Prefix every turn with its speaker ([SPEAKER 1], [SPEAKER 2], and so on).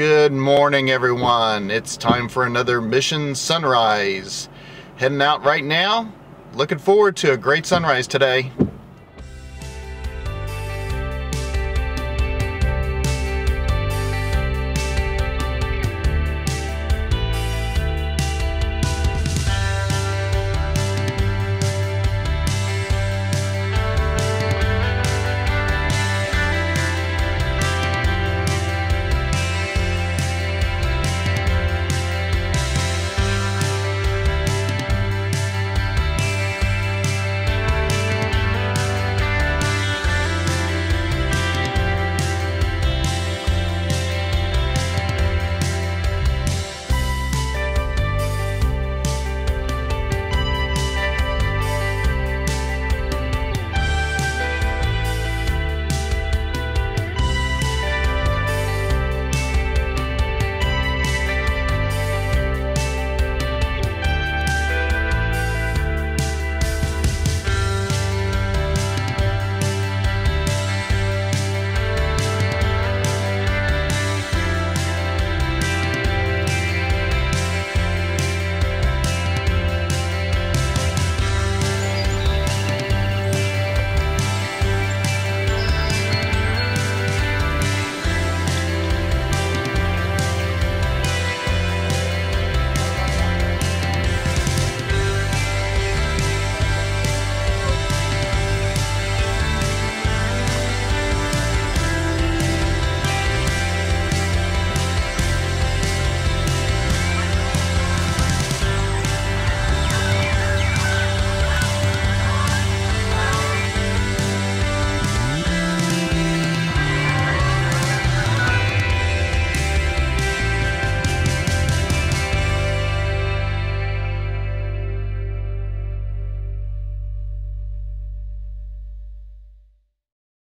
[SPEAKER 1] Good morning, everyone. It's time for another Mission Sunrise. Heading out right now. Looking forward to a great sunrise today.